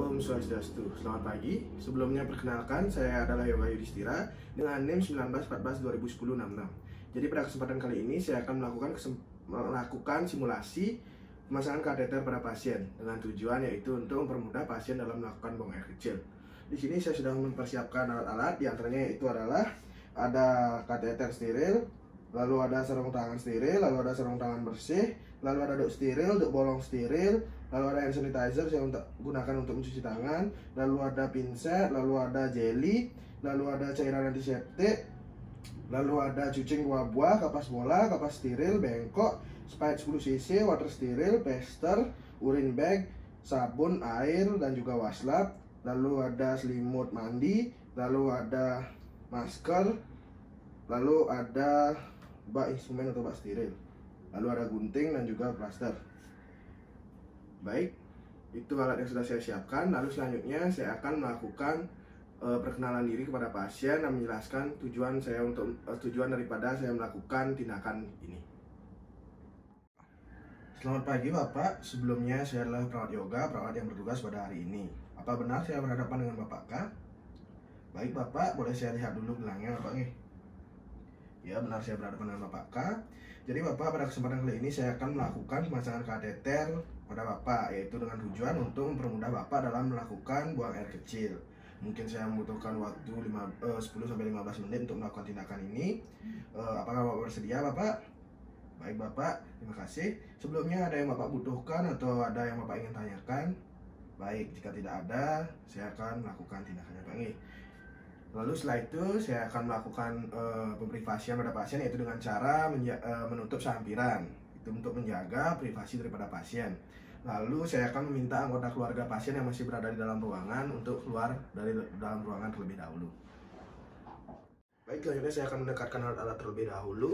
Om Swastiastu. Selamat pagi. Sebelumnya perkenalkan, saya adalah Yoga Yudhistira dengan NIM 1914-2010-66. Jadi pada kesempatan kali ini saya akan melakukan melakukan simulasi pemasangan kateter pada pasien dengan tujuan yaitu untuk mempermudah pasien dalam melakukan buang air kecil. Di sini saya sudah mempersiapkan alat-alat, di antaranya itu adalah ada kateter steril, lalu ada sarung tangan steril, lalu ada sarung tangan bersih, lalu ada dok steril, dok bolong steril, lalu ada hand sanitizer yang untuk gunakan untuk mencuci tangan, lalu ada pinset, lalu ada jelly, lalu ada cairan antiseptik, lalu ada cucing buah-buah, kapas bola, kapas steril, bengkok, Sprite 10 cc, water steril, pester, urine bag, sabun, air, dan juga waslap. Lalu ada selimut mandi, lalu ada masker, lalu ada bak instrumen atau bak steril. Lalu ada gunting dan juga plaster. Baik, itu alat yang sudah saya siapkan. Lalu selanjutnya saya akan melakukan uh, perkenalan diri kepada pasien dan menjelaskan tujuan saya untuk uh, tujuan daripada saya melakukan tindakan ini. Selamat pagi Bapak, sebelumnya saya adalah perawat yoga, perawat yang bertugas pada hari ini. Apa benar saya berhadapan dengan Bapak K? Baik Bapak, boleh saya lihat dulu gelangnya Bapak nih. Ya benar saya berhadapan dengan Bapak K. Jadi Bapak pada kesempatan kali ini saya akan melakukan pemasangan kateter pada Bapak yaitu dengan tujuan untuk mempermudah Bapak dalam melakukan buang air kecil mungkin saya membutuhkan waktu 5, uh, 10 sampai 15 menit untuk melakukan tindakan ini. Uh, apakah Bapak bersedia, Bapak? Baik, Bapak. Terima kasih. Sebelumnya ada yang Bapak butuhkan atau ada yang Bapak ingin tanyakan? Baik, jika tidak ada, saya akan melakukan tindakannya, Pak. Lalu setelah itu saya akan melakukan uh, pemprivasian pada pasien yaitu dengan cara uh, menutup sampiran. Itu untuk menjaga privasi daripada pasien. Lalu saya akan meminta anggota keluarga pasien yang masih berada di dalam ruangan untuk keluar dari dalam ruangan terlebih dahulu. Baik, selanjutnya saya akan mendekatkan alat-alat terlebih dahulu.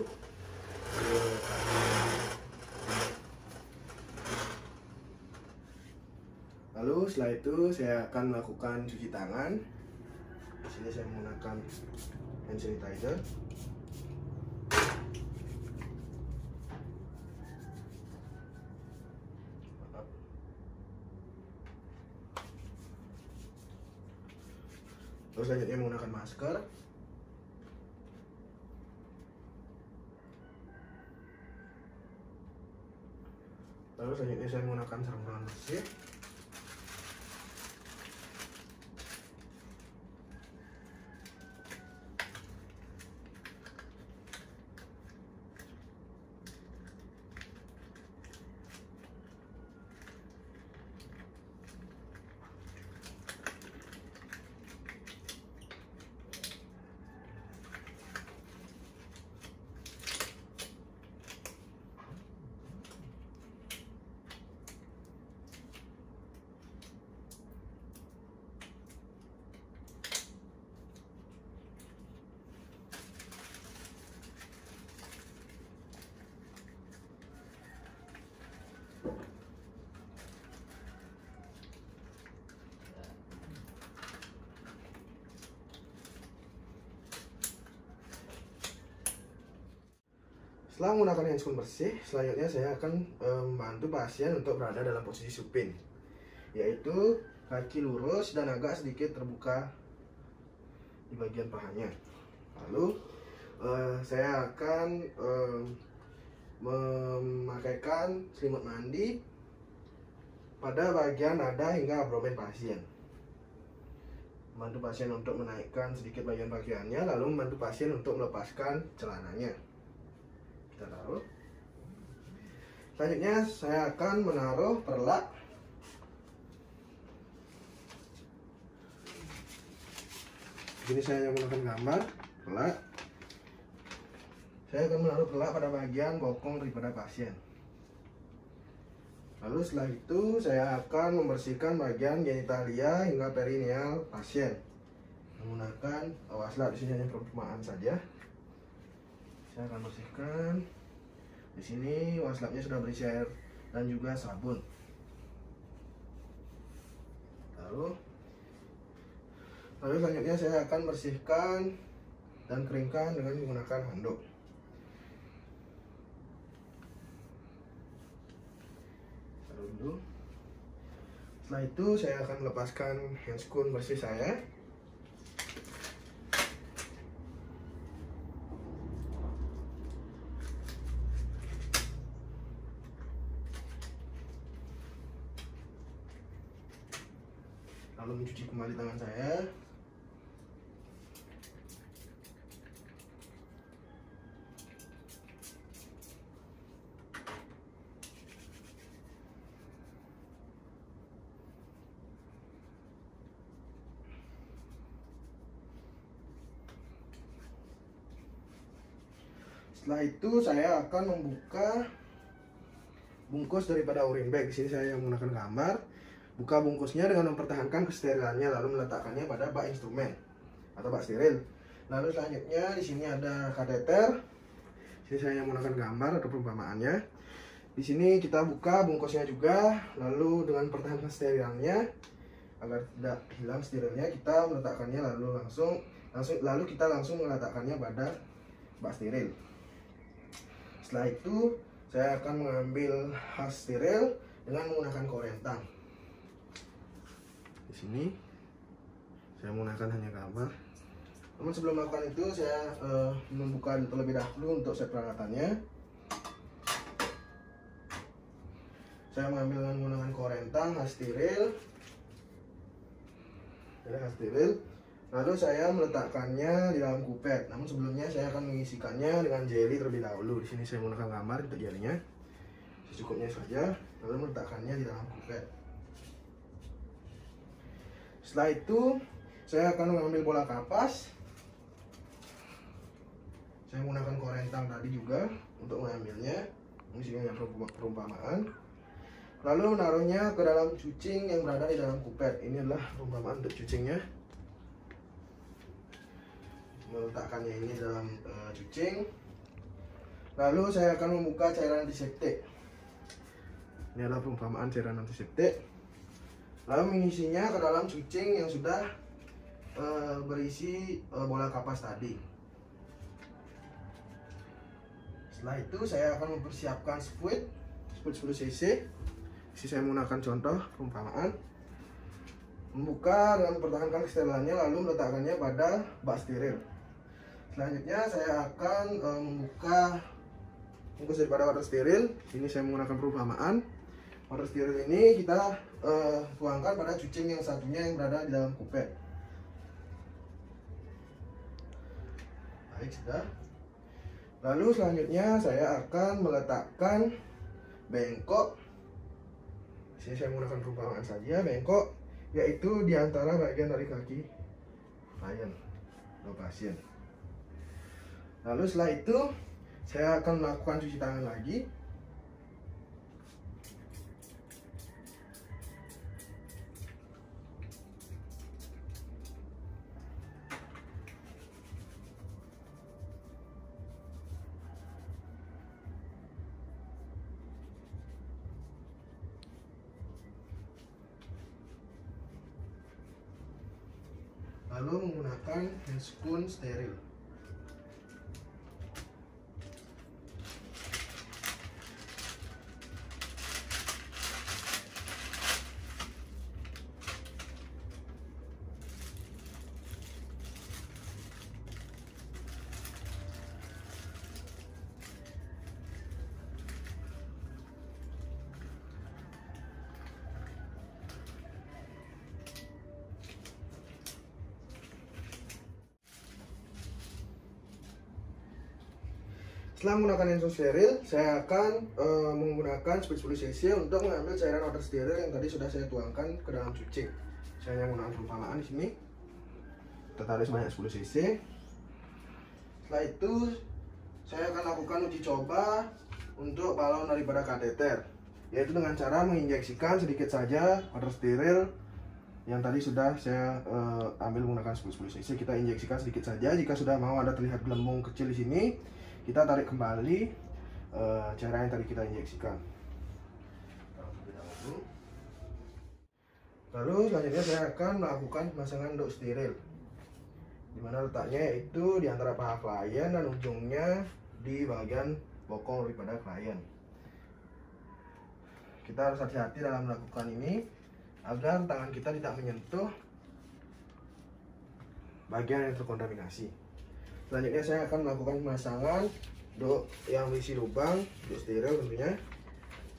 Lalu setelah itu saya akan melakukan cuci tangan. Di sini saya menggunakan hand sanitizer. Terus selanjutnya menggunakan masker. Lalu selanjutnya saya menggunakan sarung tangan bersih. Setelah menggunakan handphone bersih, selanjutnya saya akan membantu pasien untuk berada dalam posisi supin, yaitu kaki lurus dan agak sedikit terbuka di bagian pahanya. Lalu uh, saya akan uh, memakaikan selimut mandi pada bagian dada hingga abdomen pasien. Membantu pasien untuk menaikkan sedikit bagian pakaiannya, lalu membantu pasien untuk melepaskan celananya kita taruh. Selanjutnya saya akan menaruh perlak. Ini saya menggunakan gambar perlak. Saya akan menaruh perlak pada bagian bokong daripada pasien. Lalu setelah itu saya akan membersihkan bagian genitalia hingga perineal pasien. Menggunakan awaslab di sini hanya perumpamaan saja saya akan bersihkan. Di sini waslapnya sudah berisi air dan juga sabun. Lalu lalu selanjutnya saya akan bersihkan dan keringkan dengan menggunakan handuk. Dulu. Setelah itu saya akan melepaskan handscoon bersih saya lalu mencuci kembali tangan saya Setelah itu saya akan membuka bungkus daripada urin bag. Di sini saya menggunakan kamar. Buka bungkusnya dengan mempertahankan kesterilannya lalu meletakkannya pada bak instrumen atau bak steril. Lalu selanjutnya di sini ada kateter. Di sini saya menggunakan gambar atau perumpamaannya. Di sini kita buka bungkusnya juga, lalu dengan pertahankan sterilannya agar tidak hilang sterilnya kita meletakkannya lalu langsung langsung lalu kita langsung meletakkannya pada bak steril. Setelah itu, saya akan mengambil khas steril dengan menggunakan korentang. Di sini, saya menggunakan hanya gambar. Namun sebelum melakukan itu, saya uh, membuka terlebih dahulu untuk set peralatannya. Saya mengambil dengan menggunakan korentang khas steril. Ini khas steril Lalu saya meletakkannya di dalam kupet. Namun sebelumnya saya akan mengisikannya dengan jelly terlebih dahulu. Di sini saya menggunakan gambar untuk jelinya. Secukupnya saja. Lalu meletakkannya di dalam kupet. Setelah itu saya akan mengambil bola kapas. Saya menggunakan korentang tadi juga untuk mengambilnya. Ini yang perumpamaan. Lalu menaruhnya ke dalam cucing yang berada di dalam kupet. Ini adalah perumpamaan untuk cucingnya meletakkannya ini dalam uh, cucing lalu saya akan membuka cairan antiseptik ini adalah perumpamaan cairan antiseptik. Lalu mengisinya ke dalam cucing yang sudah uh, berisi uh, bola kapas tadi. Setelah itu saya akan mempersiapkan spuit spuit 10 cc. Isi saya menggunakan contoh perumpamaan. Membuka dan mempertahankan kesterilannya lalu meletakkannya pada bak steril Selanjutnya saya akan uh, membuka bungkus daripada water steril. Ini saya menggunakan perumpamaan. Water steril ini kita uh, tuangkan pada cucing yang satunya yang berada di dalam kupet. Baik, sudah. Lalu selanjutnya saya akan meletakkan bengkok. Sini saya menggunakan perumpamaan saja, bengkok yaitu di antara bagian dari kaki klien atau pasien. Lalu setelah itu saya akan melakukan cuci tangan lagi. lalu menggunakan handscoon steril Setelah menggunakan hand steril, saya akan uh, menggunakan 10 cc untuk mengambil cairan water steril yang tadi sudah saya tuangkan ke dalam cuci. Saya hanya menggunakan perumpamaan di sini. Kita taruh sebanyak 10 cc. Setelah itu, saya akan lakukan uji coba untuk balon daripada kateter, yaitu dengan cara menginjeksikan sedikit saja water steril yang tadi sudah saya uh, ambil menggunakan 10 cc. Kita injeksikan sedikit saja. Jika sudah mau ada terlihat gelembung kecil di sini, kita tarik kembali uh, cairan yang tadi kita injeksikan lalu selanjutnya saya akan melakukan pemasangan dok steril di mana letaknya yaitu di antara paha klien dan ujungnya di bagian bokong daripada klien kita harus hati-hati dalam melakukan ini agar tangan kita tidak menyentuh bagian yang terkontaminasi. Selanjutnya saya akan melakukan pemasangan untuk yang berisi lubang untuk steril tentunya.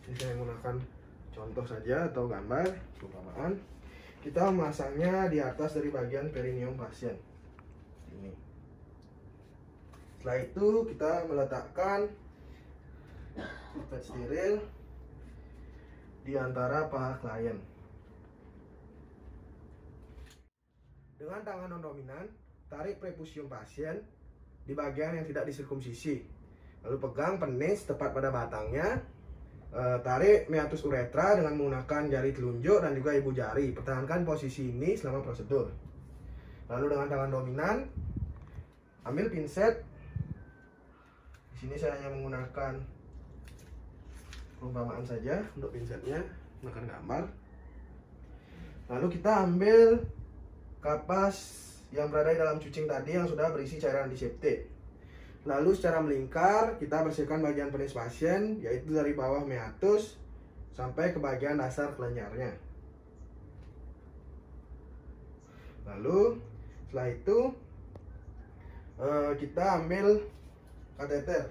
Ini saya menggunakan contoh saja atau gambar perumpamaan. Kita memasangnya di atas dari bagian perineum pasien. Ini. Setelah itu kita meletakkan pipet steril di antara paha klien. Dengan tangan non dominan, tarik prepusium pasien di bagian yang tidak disirkumsisi. Lalu pegang penis tepat pada batangnya. E, tarik meatus uretra dengan menggunakan jari telunjuk dan juga ibu jari. Pertahankan posisi ini selama prosedur. Lalu dengan tangan dominan, ambil pinset. Di sini saya hanya menggunakan perumpamaan saja untuk pinsetnya, menggunakan gambar. Lalu kita ambil kapas yang berada di dalam cucing tadi yang sudah berisi cairan antiseptik. Lalu secara melingkar kita bersihkan bagian penis pasien yaitu dari bawah meatus sampai ke bagian dasar kelenjarnya. Lalu setelah itu eh, kita ambil kateter.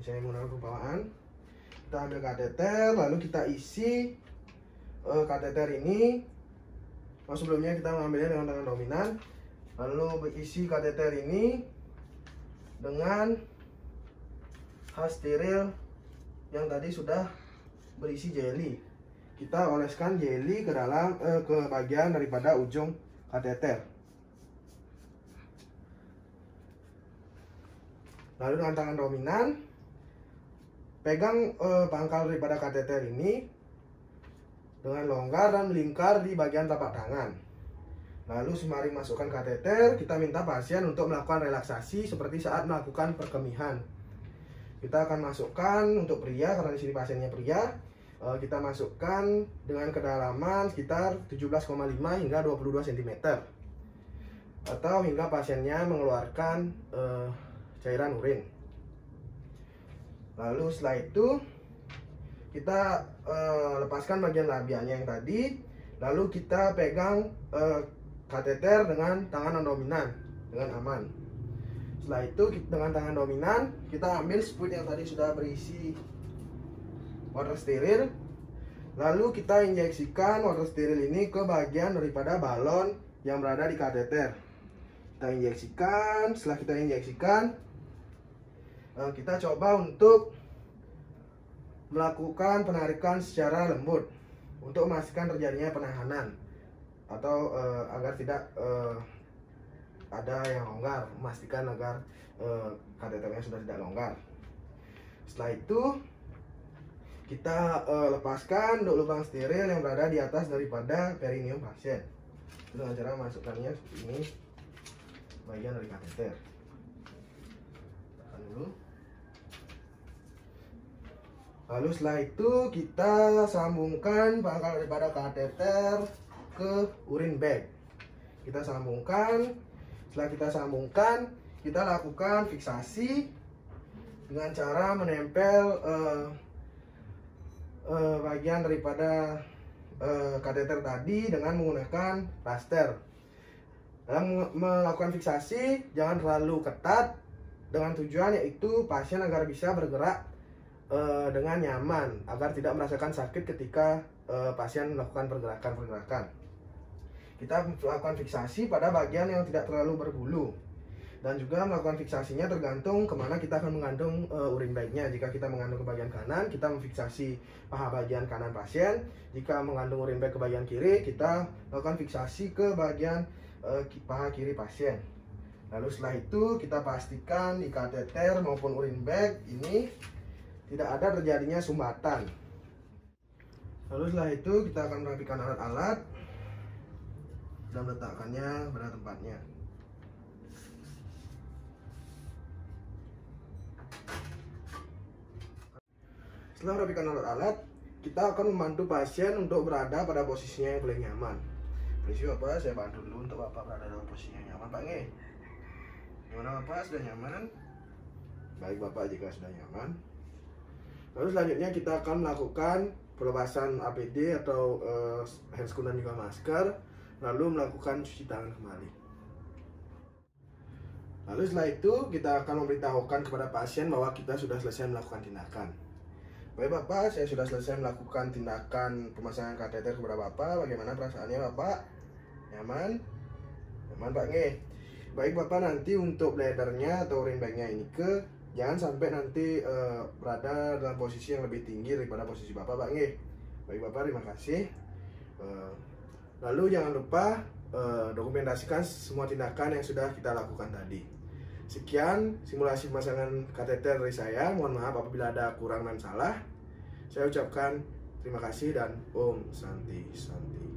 Saya menggunakan perumpamaan. Kita ambil kateter lalu kita isi eh, kateter ini Nah, sebelumnya kita mengambilnya dengan tangan dominan, lalu berisi kateter ini dengan khas steril yang tadi sudah berisi jelly. Kita oleskan jelly ke dalam eh, ke bagian daripada ujung kateter. Lalu dengan tangan dominan pegang eh, pangkal daripada kateter ini dengan longgar dan melingkar di bagian tapak tangan. Lalu semari masukkan kateter, kita minta pasien untuk melakukan relaksasi seperti saat melakukan perkemihan. Kita akan masukkan untuk pria karena di sini pasiennya pria. Eh, kita masukkan dengan kedalaman sekitar 17,5 hingga 22 cm. Atau hingga pasiennya mengeluarkan uh, cairan urin. Lalu setelah itu kita uh, lepaskan bagian labianya yang tadi lalu kita pegang uh, kateter dengan tangan non dominan dengan aman. Setelah itu dengan tangan dominan kita ambil spout yang tadi sudah berisi water steril lalu kita injeksikan water steril ini ke bagian daripada balon yang berada di kateter. Kita injeksikan setelah kita injeksikan uh, kita coba untuk melakukan penarikan secara lembut untuk memastikan terjadinya penahanan atau uh, agar tidak uh, ada yang longgar, memastikan agar uh, kateternya sudah tidak longgar. Setelah itu kita uh, lepaskan untuk lubang steril yang berada di atas daripada perineum pasien dengan cara masukkannya seperti ini bagian dari kateter. Tekan dulu. Lalu setelah itu kita sambungkan pangkal daripada kateter ke urin bag. Kita sambungkan. Setelah kita sambungkan, kita lakukan fiksasi dengan cara menempel uh, uh, bagian daripada uh, kateter tadi dengan menggunakan plaster. Dalam melakukan fiksasi, jangan terlalu ketat dengan tujuan yaitu pasien agar bisa bergerak uh, dengan nyaman agar tidak merasakan sakit ketika uh, pasien melakukan pergerakan-pergerakan. Kita melakukan fiksasi pada bagian yang tidak terlalu berbulu dan juga melakukan fiksasinya tergantung ke mana kita akan mengandung uh, urin baiknya. Jika kita mengandung ke bagian kanan, kita memfiksasi paha bagian kanan pasien. Jika mengandung urin baik ke bagian kiri, kita melakukan fiksasi ke bagian uh, paha kiri pasien. Lalu setelah itu kita pastikan di kateter maupun urin bag ini tidak ada terjadinya sumbatan. Lalu setelah itu kita akan merapikan alat-alat dan meletakkannya pada tempatnya. Setelah merapikan alat-alat, kita akan membantu pasien untuk berada pada posisinya yang paling nyaman. Prinsip apa? Saya bantu dulu untuk Bapak berada dalam posisinya nyaman, Pak Nge. Gimana Bapak? Sudah nyaman? Baik Bapak jika sudah nyaman, Lalu selanjutnya kita akan melakukan pelepasan APD atau uh, handscoon dan juga masker, lalu melakukan cuci tangan kembali. Lalu setelah itu kita akan memberitahukan kepada pasien bahwa kita sudah selesai melakukan tindakan. Baik Bapak, saya sudah selesai melakukan tindakan pemasangan kateter kepada Bapak. Bagaimana perasaannya Bapak? Nyaman? Nyaman Pak Nge? Baik Bapak, nanti untuk bladernya atau ring bagnya ini ke jangan sampai nanti uh, berada dalam posisi yang lebih tinggi daripada posisi Bapak Pak Nge. Baik Bapak, terima kasih. Uh, lalu jangan lupa uh, dokumentasikan semua tindakan yang sudah kita lakukan tadi. Sekian simulasi pemasangan kateter dari saya. Mohon maaf apabila ada kurang dan salah. Saya ucapkan terima kasih dan Om Santi Santi.